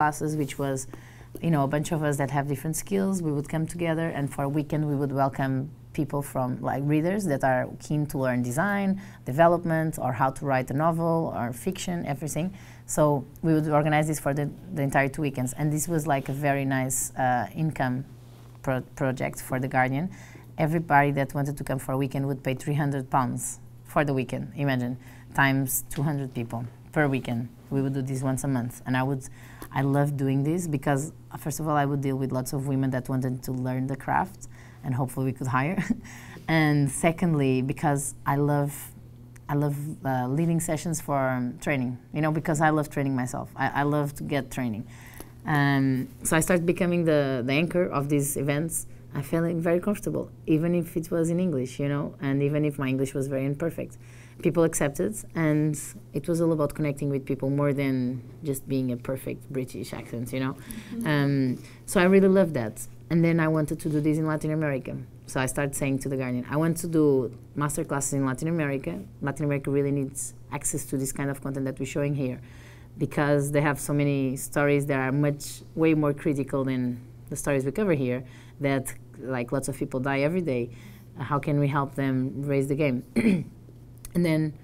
classes, which was, you know, a bunch of us that have different skills. We would come together, and for a weekend, we would welcome people from like readers that are keen to learn design, development, or how to write a novel or fiction, everything. So we would organize this for the, the entire two weekends, and this was like a very nice uh, income pro project for the Guardian. Everybody that wanted to come for a weekend would pay 300 pounds for the weekend. Imagine times 200 people per weekend. We would do this once a month, and I would, I loved doing this because first of all, I would deal with lots of women that wanted to learn the craft, and hopefully we could hire. and secondly, because I love, I love uh, leading sessions for um, training. You know, because I love training myself. I, I love to get training. Um, so I started becoming the, the anchor of these events. I felt very comfortable, even if it was in English, you know, and even if my English was very imperfect people accepted, and it was all about connecting with people more than just being a perfect British accent, you know. Mm-hmm. Um, so I really loved that, and then I wanted to do this in Latin America. So I started saying to the Guardian, I want to do master classes in Latin America. Latin America really needs access to this kind of content that we're showing here, because they have so many stories that are much way more critical than the stories we cover here. That like lots of people die every day. How can we help them raise the game? And then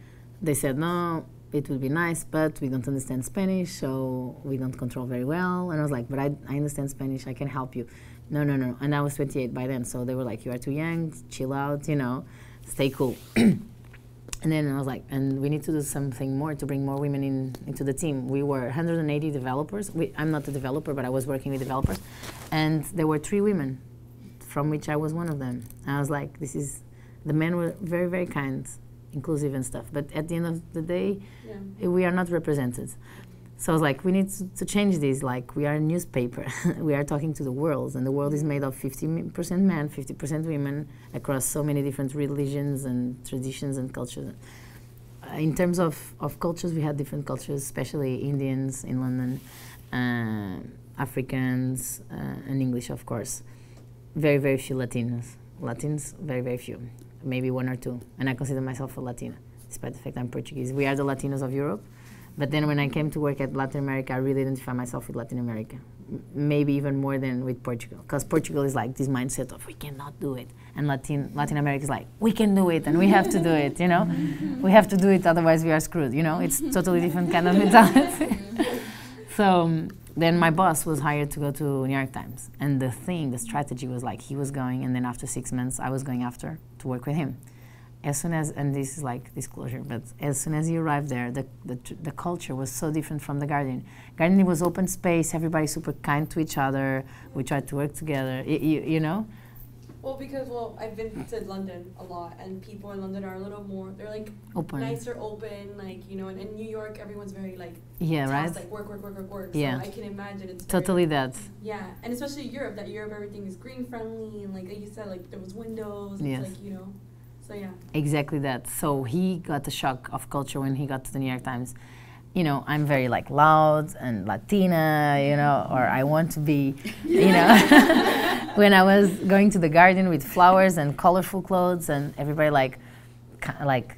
they said, no, it would be nice, but we don't understand Spanish, so we don't control very well. And I was like, but I, I understand Spanish, I can help you. No, no, no. And I was 28 by then, so they were like, you are too young, chill out, you know, stay cool. and then I was like, and we need to do something more to bring more women in into the team. We were 180 developers. We, I'm not a developer, but I was working with developers, and there were three women, from which I was one of them. And I was like, this is, the men were very, very kind inclusive and stuff. But at the end of the day, yeah. we are not represented. So I was like, we need to, to change this. Like, we are a newspaper. we are talking to the world, and the world is made of 50% men, 50% women across so many different religions and traditions and cultures. Uh, in terms of, of cultures, we had different cultures, especially Indians in London, uh, Africans, uh, and English, of course. Very, very few Latinos. Latins, very, very few maybe one or two. And I consider myself a Latina, despite the fact I'm Portuguese. We are the Latinos of Europe. But then when I came to work at Latin America, I really identify myself with Latin America, M maybe even more than with Portugal, because Portugal is like this mindset of we cannot do it, and Latin Latin America is like we can do it and we have to do it. You know, we have to do it, otherwise we are screwed. You know, it's totally different kind of mentality. so. Um, then my boss was hired to go to New York Times. And the thing, the strategy was like he was going, and then after six months, I was going after to work with him. As soon as, and this is like disclosure, but as soon as he arrived there, the, the, the culture was so different from the Guardian. Guardian was open space, everybody super kind to each other. We tried to work together, you, you know? Well, because well, I've been to London a lot, and people in London are a little more. They're like open, nicer, open, like you know. And in New York, everyone's very like yeah, right. Like work, work, work, work, work. Yeah. So I can imagine it's totally that. Yeah, and especially Europe. That Europe, everything is green friendly, and like you said, like there was windows. Yes. like you know. So yeah. Exactly that. So he got the shock of culture when he got to the New York Times you know, I'm very like loud and Latina, you know, or I want to be, you know. when I was going to the Guardian with flowers and colorful clothes and everybody like, like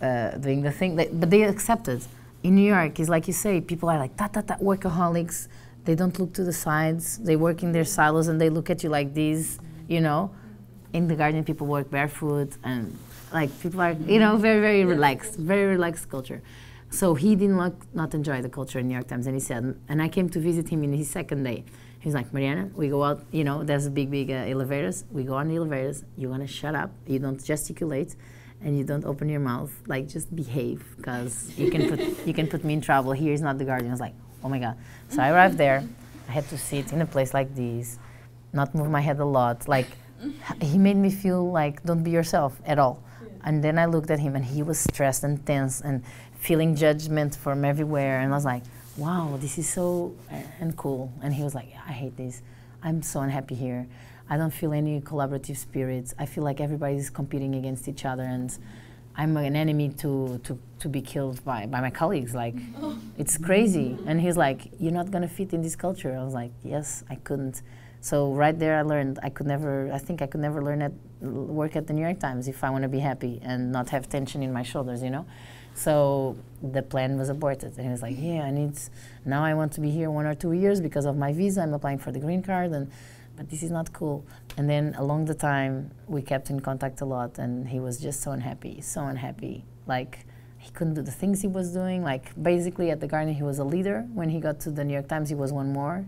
uh, doing the thing, that, but they accepted. In New York, it's like you say, people are like ta ta ta workaholics. They don't look to the sides. They work in their silos and they look at you like this, you know. In the Guardian, people work barefoot and like people are, you know, very very relaxed, very relaxed culture. So he did not, not enjoy the culture in New York Times, and he said, and I came to visit him in his second day. He's like, Mariana, we go out, you know, there's big, big uh, elevators. We go on the elevators. You want to shut up. You don't gesticulate, and you don't open your mouth. Like, just behave, because you can put you can put me in trouble. Here is not the Guardian. I was like, oh my god. So I arrived there. I had to sit in a place like this, not move my head a lot. Like, he made me feel like don't be yourself at all. And then I looked at him, and he was stressed and tense, and feeling judgment from everywhere. And I was like, wow, this is so and cool. And he was like, yeah, I hate this. I'm so unhappy here. I don't feel any collaborative spirits. I feel like everybody's competing against each other and I'm an enemy to, to, to be killed by, by my colleagues. Like, it's crazy. And he's like, You're not going to fit in this culture. I was like, Yes, I couldn't. So, right there, I learned I could never, I think I could never learn at, work at the New York Times if I want to be happy and not have tension in my shoulders, you know? So the plan was aborted. And he was like, mm-hmm. yeah, I need, now I want to be here one or two years because of my visa. I'm applying for the green card. and but this is not cool. And then along the time, we kept in contact a lot, and he was just so unhappy, so unhappy. Like, he couldn't do the things he was doing. Like, basically, at the Guardian, he was a leader. When he got to the New York Times, he was one more.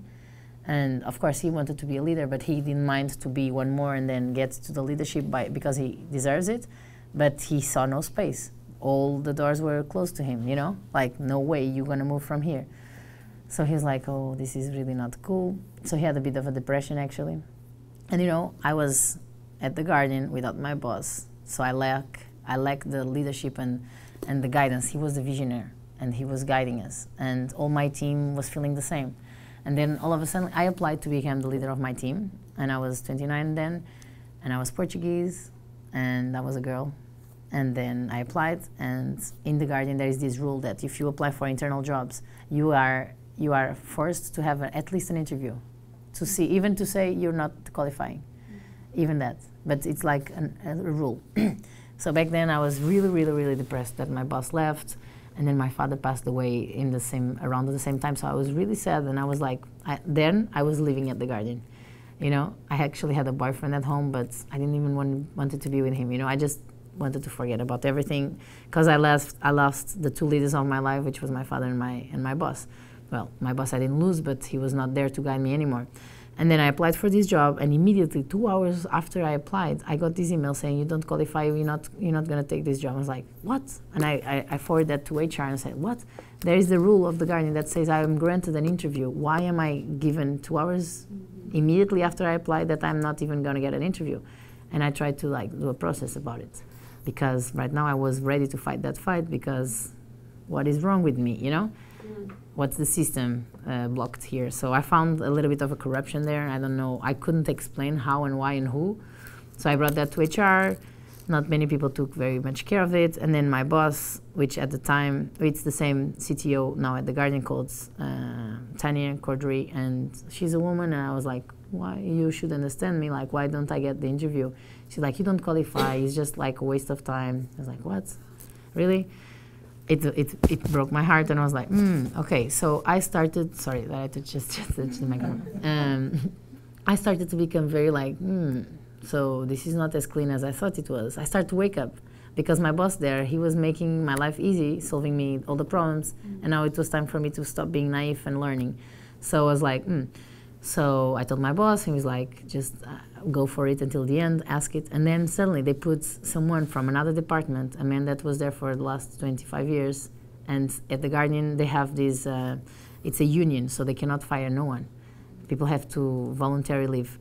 And of course, he wanted to be a leader, but he didn't mind to be one more and then get to the leadership by, because he deserves it. But he saw no space. All the doors were closed to him, you know? Like, no way you're to move from here. So he's like, oh, this is really not cool. So he had a bit of a depression actually. And you know, I was at the Guardian without my boss. So I lack I lack the leadership and, and the guidance. He was the visionary and he was guiding us. And all my team was feeling the same. And then all of a sudden I applied to become the leader of my team. And I was 29 then, and I was Portuguese, and I was a girl. And then I applied, and in the Guardian there is this rule that if you apply for internal jobs, you are you are forced to have a, at least an interview to see, even to say you're not qualifying, mm-hmm. even that. But it's like an, a rule. so back then I was really, really, really depressed that my boss left, and then my father passed away in the same around the same time. So I was really sad, and I was like, I, then I was living at the Guardian. You know, I actually had a boyfriend at home, but I didn't even want wanted to be with him. You know, I just wanted to forget about everything because I lost I lost the two leaders of my life, which was my father and my and my boss well, my boss I didn't lose, but he was not there to guide me anymore. And then I applied for this job, and immediately, two hours after I applied, I got this email saying, "You don't qualify. You're not. You're not going to take this job." I was like, "What?" And I, I, I forwarded that to HR and said, "What? There is the rule of the Guardian that says I am granted an interview. Why am I given two hours immediately after I applied that I'm not even going to get an interview?" And I tried to like do a process about it, because right now I was ready to fight that fight because what is wrong with me, you know? what's the system uh, blocked here. So I found a little bit of a corruption there. I don't know. I couldn't explain how and why and who. So I brought that to HR. Not many people took very much care of it. And then my boss, which at the time, it's the same CTO now at the Guardian Codes, uh, Tanya Cordrey, and she's a woman. And I was like, why? You should understand me. Like, why don't I get the interview? She's like, you don't qualify. It's just like a waste of time. I was like, what? Really? it, it, it broke my heart and I was like, mm, okay. So I started, sorry that I just, just touched the microphone. Um, I started to become very like, hmm, so this is not as clean as I thought it was. I started to wake up because my boss there, he was making my life easy, solving me all the problems. Mm-hmm. And now it was time for me to stop being naive and learning. So I was like, hmm. So I told my boss, he was like, just uh, go for it until the end, ask it. And then suddenly they put someone from another department, a man that was there for the last 25 years. And at The Guardian, they have this, uh, it's a union, so they cannot fire no one. People have to voluntarily leave.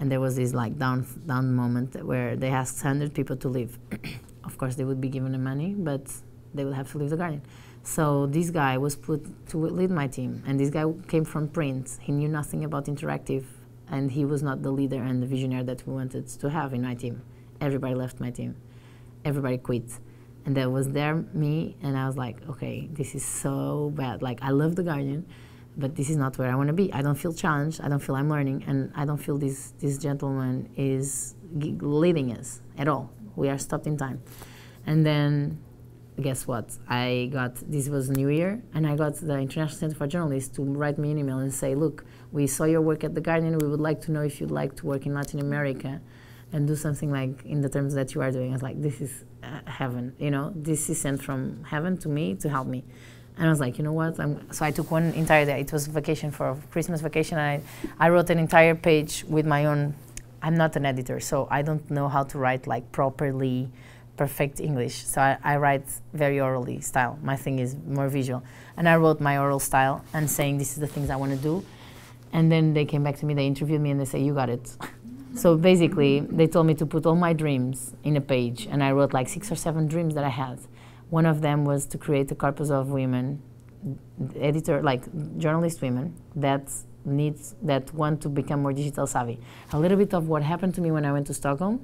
And there was this like down, down moment where they asked 100 people to leave. of course, they would be given the money, but they would have to leave The Guardian. So this guy was put to lead my team, and this guy came from print. He knew nothing about interactive, and he was not the leader and the visionary that we wanted to have in my team. Everybody left my team. Everybody quit. And there was there me, and I was like, okay, this is so bad. Like I love the Guardian, but this is not where I want to be. I don't feel challenged. I don't feel I'm learning, and I don't feel this this gentleman is leading us at all. We are stopped in time. And then guess what? I got this was New Year, and I got the International Center for Journalists to write me an email and say, "Look, we saw your work at the Guardian. We would like to know if you'd like to work in Latin America, and do something like in the terms that you are doing." I was like, "This is uh, heaven, you know. This is sent from heaven to me to help me." And I was like, you know what? I'm, so I took one entire day. It was vacation for Christmas vacation. I, I wrote an entire page with my own. I'm not an editor, so I don't know how to write like properly perfect English. So I, I, write very orally style. My thing is more visual. And I wrote my oral style and saying this is the things I want to do. And then they came back to me, they interviewed me and they say, You got it. so basically they told me to put all my dreams in a page and I wrote like six or seven dreams that I had. One of them was to create a corpus of women, editor like journalist women that needs that want to become more digital savvy. A little bit of what happened to me when I went to Stockholm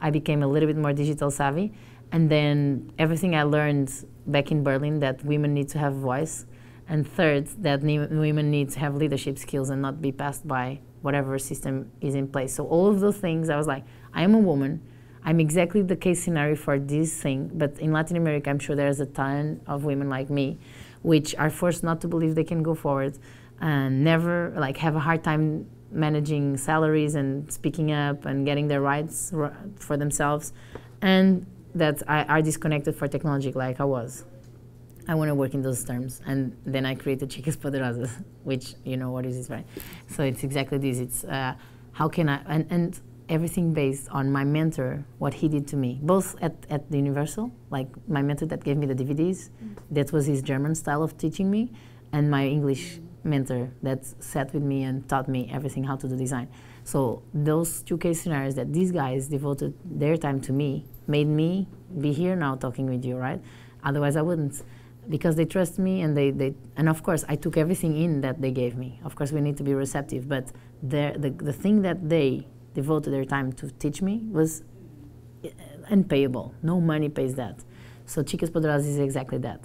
I became a little bit more digital savvy. And then everything I learned back in Berlin that women need to have voice. And third, that women need to have leadership skills and not be passed by whatever system is in place. So all of those things, I was like, I am a woman. I'm exactly the case scenario for this thing, but in Latin America, I'm sure there's a ton of women like me, which are forced not to believe they can go forward, and never like have a hard time managing salaries and speaking up and getting their rights for themselves, and that I are disconnected for technology like I was. I want to work in those terms, and then I created Chicas Poderosas, which you know what is this, right? So it's exactly this. It's uh, how can I and, and everything based on my mentor, what he did to me, both at, at the Universal, like my mentor that gave me the DVDs, mm. that was his German style of teaching me, and my English mentor that sat with me and taught me everything how to do design. So those two case scenarios that these guys devoted their time to me made me be here now talking with you, right? Otherwise I wouldn't. Because they trust me and they, they and of course I took everything in that they gave me. Of course we need to be receptive, but the the thing that they devoted their time to teach me was uh, unpayable. No money pays that. So Chicas Poderosas is exactly that.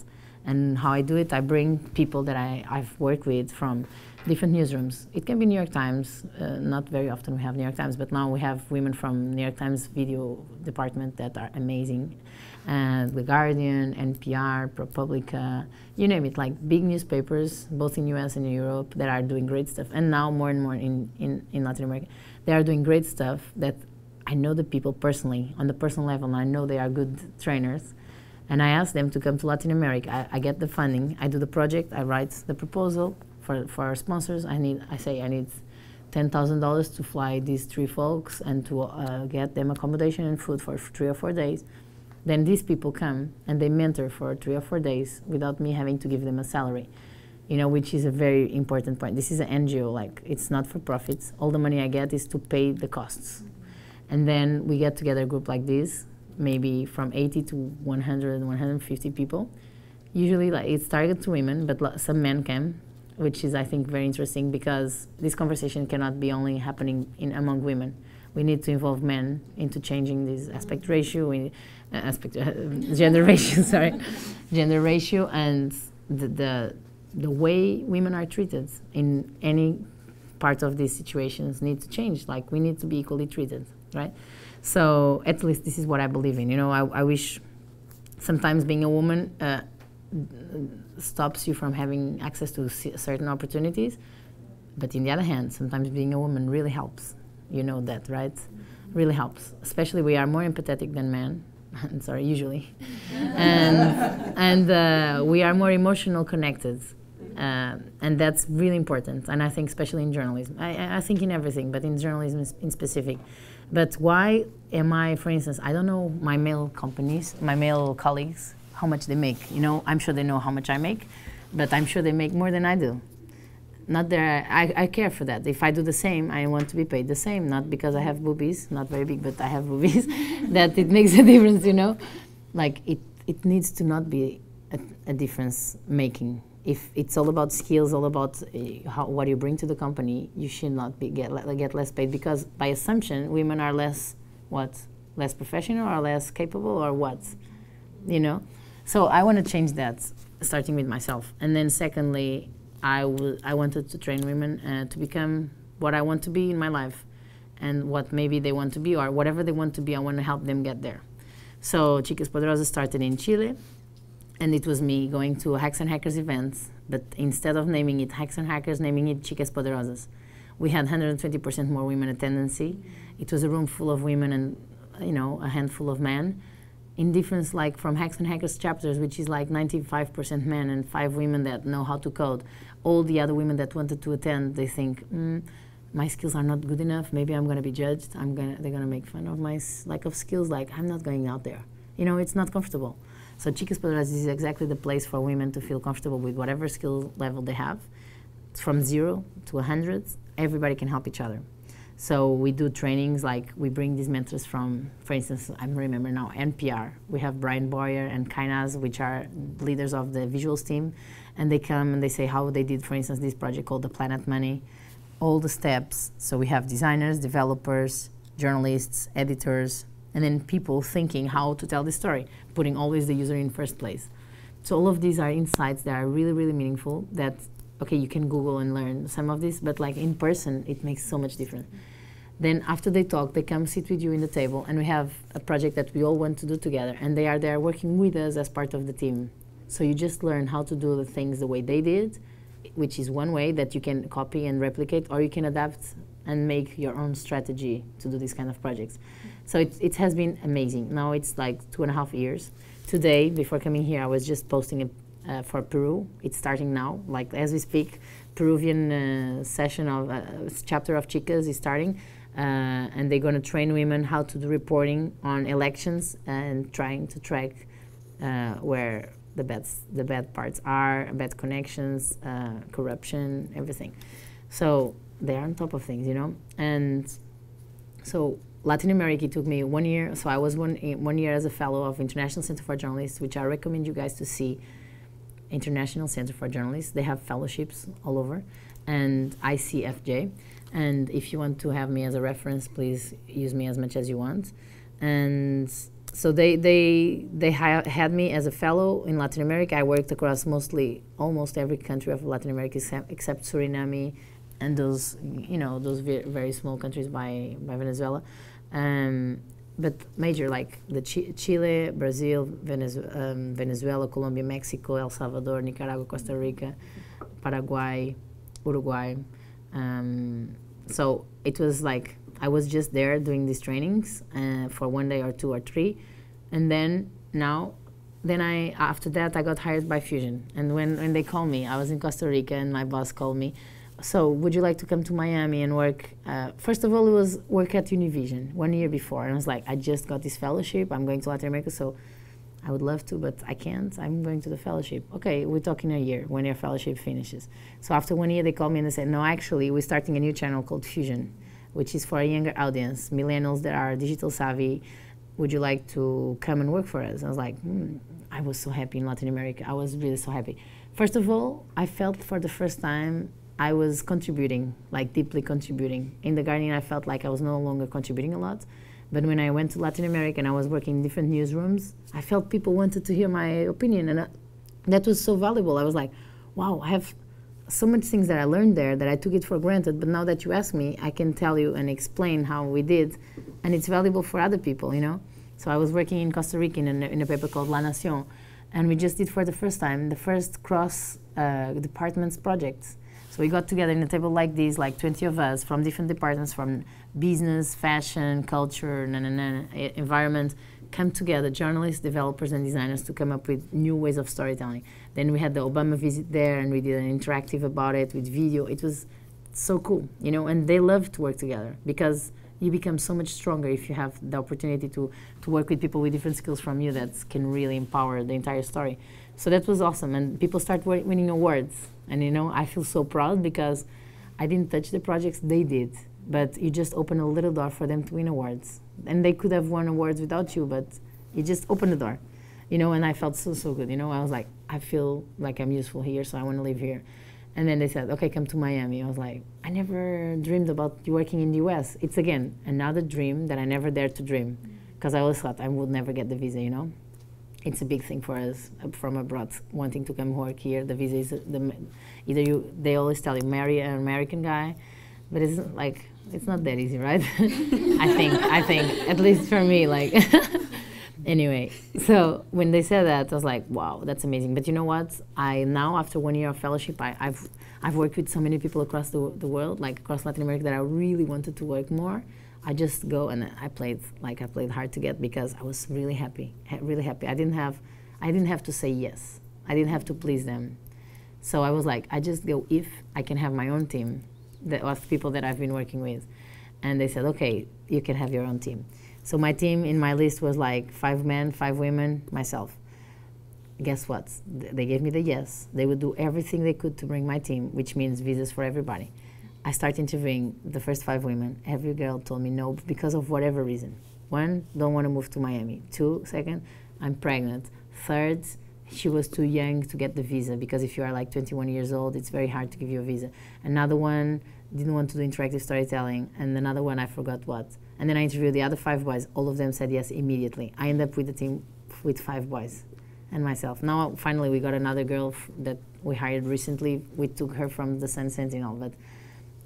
And how I do it, I bring people that I, I've worked with from different newsrooms. It can be New York Times. Uh, not very often we have New York Times, but now we have women from New York Times video department that are amazing. And The Guardian, NPR, ProPublica, you name it, like big newspapers, both in US and in Europe, that are doing great stuff. And now more and more in, in, in Latin America. They are doing great stuff that I know the people personally, on the personal level, and I know they are good trainers. And I ask them to come to Latin America. I, I get the funding, I do the project, I write the proposal for, for our sponsors. I need, I say I need $10,000 to fly these three folks and to uh, get them accommodation and food for three or four days. Then these people come and they mentor for three or four days without me having to give them a salary you know, which is a very important point. This is an NGO, like it's not for profits. All the money I get is to pay the costs. And then we get together a group like this, maybe from 80 to 100, 150 people. Usually like, it's targeted to women, but some men come, which is, I think, very interesting because this conversation cannot be only happening in among women. We need to involve men into changing this aspect ratio, we, uh, aspect, uh, gender ratio, sorry, gender ratio, and the, the the way women are treated in any part of these situations need to change. Like we need to be equally treated, right? So at least this is what I believe in. You know, I, I wish sometimes being a woman uh, stops you from having access to certain opportunities, but in the other hand, sometimes being a woman really helps. You know that, right? Really helps. Especially we are more empathetic than men. sorry, usually, and and uh, we are more emotional connected uh, and that's really important. And I think, especially in journalism, I, I, think in everything, but in journalism in specific. But why am I, for instance, I don't know my male companies, my male colleagues, how much they make. You know, I'm sure they know how much I make, but I'm sure they make more than I do. Not there, I, I care for that. If I do the same, I want to be paid the same. Not because I have boobies, not very big, but I have boobies, that it makes a difference. You know, like it, it needs to not be a, a difference making if it's all about skills, all about uh, how, what you bring to the company, you should not be get le get less paid because by assumption, women are less what less professional or less capable or what, you know. So I want to change that, starting with myself, and then secondly, I I wanted to train women uh, to become what I want to be in my life, and what maybe they want to be or whatever they want to be. I want to help them get there. So Chicas Poderosas started in Chile and it was me going to Hacks and Hackers events, but instead of naming it Hacks and Hackers, naming it Chicas Poderosas. We had 120% more women attendance. It was a room full of women and, you know, a handful of men. In difference, like from Hacks and Hackers chapters, which is like 95% men and five women that know how to code. All the other women that wanted to attend, they think, mm, my skills are not good enough. Maybe I'm going to be judged. I'm gonna, they're going to make fun of my lack of skills. Like, I'm not going out there. You know, it's not comfortable. So Chicas Poderosas is exactly the place for women to feel comfortable with whatever skill level they have. it's From zero to 100, everybody can help each other. So we do trainings like we bring these mentors from, for instance, I remember now NPR. We have Brian Boyer and Kainaz, which are leaders of the visuals team, and they come and they say how they did, for instance, this project called the Planet Money, all the steps. So we have designers, developers, journalists, editors, and then people thinking how to tell the story, putting always the user in first place. So all of these are insights that are really, really meaningful that, okay, you can Google and learn some of this, but like in person, it makes so much difference. Then after they talk, they come sit with you in the table, and we have a project that we all want to do together, and they are there working with us as part of the team. So you just learn how to do the things the way they did, which is one way that you can copy and replicate, or you can adapt and make your own strategy to do these kind of projects. So it, it has been amazing. Now it's like two and a half years. Today, before coming here, I was just posting it uh, for Peru. It's starting now, like as we speak. Peruvian uh, session of uh, chapter of Chicas is starting, and they're going to train women how to do reporting on elections and trying to track uh, where the bad the bad parts are, bad connections, uh, corruption, everything. So they are on top of things, you know. And so Latin America took me one year. So I was one one year as a fellow of International Center for Journalists, which I recommend you guys to see. International Center for Journalists. They have fellowships all over, and ICFJ. And if you want to have me as a reference, please use me as much as you want. And so they they they ha- had me as a fellow in Latin America. I worked across mostly almost every country of Latin America except, Suriname and those you know those ve- very small countries by by Venezuela. Um, but major like the Ch- Chile, Brazil, Venezu- um, Venezuela, Colombia, Mexico, El Salvador, Nicaragua, Costa Rica, Paraguay, Uruguay. Um, so it was like I was just there doing these trainings uh, for one day or two or three, and then now, then I after that I got hired by Fusion, and when when they called me, I was in Costa Rica, and my boss called me. So would you like to come to Miami and work? Uh, first of all, it was work at Univision one year before, and I was like, I just got this fellowship. I'm going to Latin America, so I would love to, but I can't. I'm going to the fellowship. Okay, we're talking a year when your fellowship finishes. So after one year, they called me and they said, no, actually, we're starting a new channel called Fusion, which is for a younger audience, millennials that are digital savvy. Would you like to come and work for us? I was like, hmm. I was so happy in Latin America. I was really so happy. First of all, I felt for the first time I was contributing, like deeply contributing. In the Guardian, I felt like I was no longer contributing a lot. But when I went to Latin America and I was working in different newsrooms, I felt people wanted to hear my opinion. And uh, that was so valuable. I was like, wow, I have so much things that I learned there that I took it for granted. But now that you ask me, I can tell you and explain how we did. And it's valuable for other people, you know? So I was working in Costa Rica in a, in a paper called La Nación. And we just did for the first time the first cross uh, departments projects so we got together in a table like this, like 20 of us from different departments, from business, fashion, culture, na, na, na, environment, come together, journalists, developers, and designers to come up with new ways of storytelling. Then we had the Obama visit there, and we did an interactive about it with video. It was so cool, you know, and they love to work together because you become so much stronger if you have the opportunity to, to work with people with different skills from you that can really empower the entire story. So that was awesome, and people start winning awards and you know, I feel so proud because I didn't touch the projects, they did. But you just open a little door for them to win awards. And they could have won awards without you, but you just open the door. You know, and I felt so, so good. You know, I was like, I feel like I'm useful here, so I want to live here. And then they said, okay, come to Miami. I was like, I never dreamed about working in the US. It's again another dream that I never dared to dream because I always thought I would never get the visa, you know? It's a big thing for us from abroad wanting to come work here. The visa is the either you they always tell you marry an American guy, but it's like it's not that easy, right? I think I think at least for me like. anyway, so when they said that, I was like, wow, that's amazing. But you know what? I now after one year of fellowship, I, have I've worked with so many people across the, the world, like across Latin America, that I really wanted to work more. I just go and I played like I played hard to get because I was really happy, really happy. I didn't have, I didn't have to say yes. I didn't have to please them. So I was like, I just go if I can have my own team that, of people that I've been working with, and they said, okay, you can have your own team. So my team in my list was like five men, five women, myself. Guess what? They gave me the yes. They would do everything they could to bring my team, which means visas for everybody. I started interviewing the first five women. Every girl told me no because of whatever reason. One, don't want to move to Miami. Two, second, I'm pregnant. Third, she was too young to get the visa because if you are like 21 years old, it's very hard to give you a visa. Another one didn't want to do interactive storytelling, and another one I forgot what. And then I interviewed the other five boys. All of them said yes immediately. I ended up with a team with five boys and myself. Now finally we got another girl that we hired recently. We took her from the Sun Sentinel, but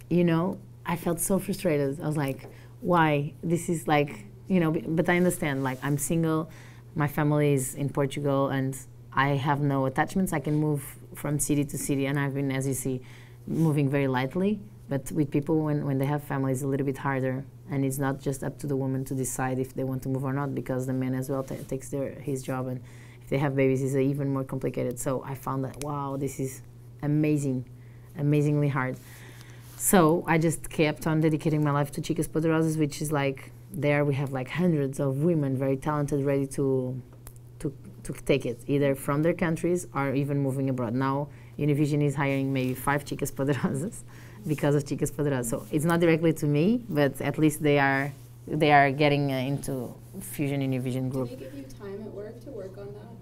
you know, I felt so frustrated. I was like, why? This is like you know but i understand like i'm single my family is in portugal and i have no attachments. I can move from city to city and i've been as you see moving very lightly. But with people when, when they have families a little bit harder and it's not just up to the woman to decide if they want to move or not because the man as well takes their his job and if they have babies it's even more complicated. So i found that wow this is amazing amazingly hard so I just kept on dedicating my life to Chicas Poderosas, which is like there we have like hundreds of women very talented, ready to to to take it either from their countries or even moving abroad. Now Univision is hiring maybe five Chicas Poderosas because of Chicas Poderosas. So it's not directly to me, but at least they are they are getting uh, into Fusion Univision group. Did they give you time at work to work on that?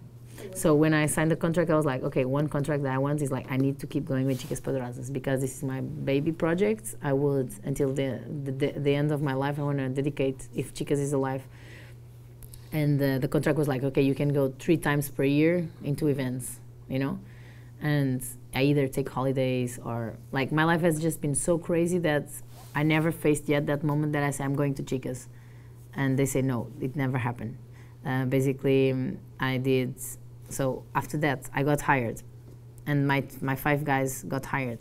So when I signed the contract, I was like, okay, one contract that I want is like I need to keep going with Chicas Poderosas because this is my baby project. I would until the the, the end of my life. I want to dedicate if Chicas is alive. And uh, the contract was like, okay, you can go three times per year into events, you know, and I either take holidays or like my life has just been so crazy that I never faced yet that moment that I say I'm going to Chicas, and they say no, it never happened. Uh, basically, I did so after that, I got hired, and my my five guys got hired.